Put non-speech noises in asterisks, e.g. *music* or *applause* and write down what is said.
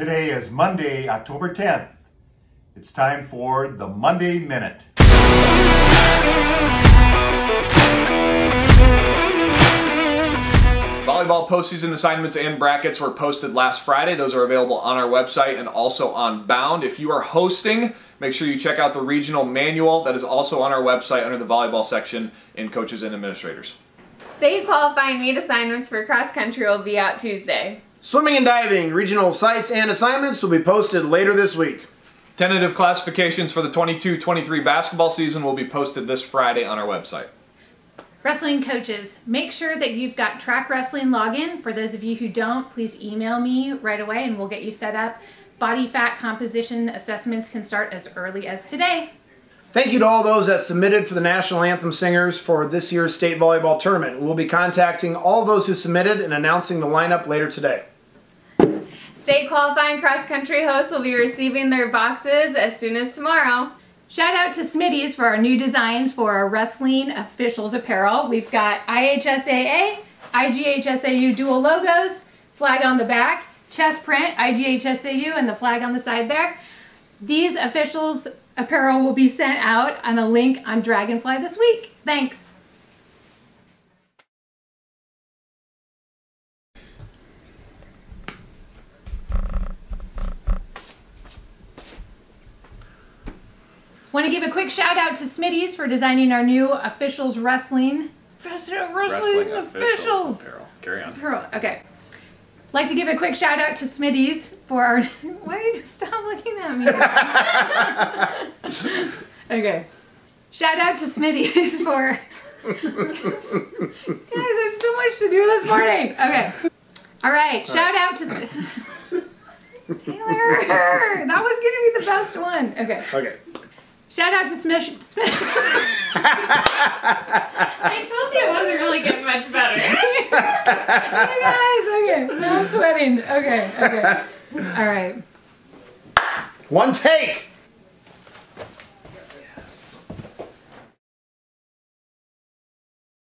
Today is Monday, October 10th. It's time for the Monday Minute. Volleyball postseason assignments and brackets were posted last Friday. Those are available on our website and also on Bound. If you are hosting, make sure you check out the regional manual that is also on our website under the volleyball section in Coaches and Administrators. State qualifying meet assignments for cross country will be out Tuesday. Swimming and diving, regional sites and assignments will be posted later this week. Tentative classifications for the 22-23 basketball season will be posted this Friday on our website. Wrestling coaches, make sure that you've got track wrestling login. For those of you who don't, please email me right away and we'll get you set up. Body fat composition assessments can start as early as today. Thank you to all those that submitted for the national anthem singers for this year's state volleyball tournament. We'll be contacting all those who submitted and announcing the lineup later today. State qualifying cross country hosts will be receiving their boxes as soon as tomorrow. Shout out to Smitty's for our new designs for our wrestling officials apparel. We've got IHSAA, IGHSAU dual logos, flag on the back, chest print, IGHSAU, and the flag on the side there. These officials apparel will be sent out on a link on Dragonfly this week. Thanks. Want to give a quick shout out to Smitty's for designing our new officials wrestling. Wrestling, wrestling officials. apparel. Carry on. Apparel. Okay. Like to give a quick shout out to Smitty's for our. *laughs* Why did you stop looking at me? *laughs* okay. Shout out to Smitty's *laughs* for. Guys, I have so much to do this morning. Okay. All right. Shout out to. Taylor, that was gonna be the best one. Okay. Okay. Shout out to Smish. Smith. *laughs* I told you it wasn't really getting much better. *laughs* *laughs* hey guys, okay. Now I'm sweating. Okay, okay. All right. One take!